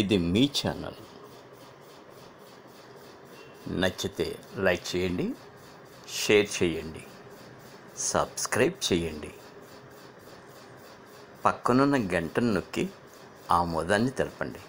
ఇది మీ ఛానల్ నచ్చితే లైక్ చేయండి షేర్ చేయండి సబ్స్క్రైబ్ చేయండి. పక్కనున్న గంటను నొక్కి ఆమోదాన్ని తెలపండి.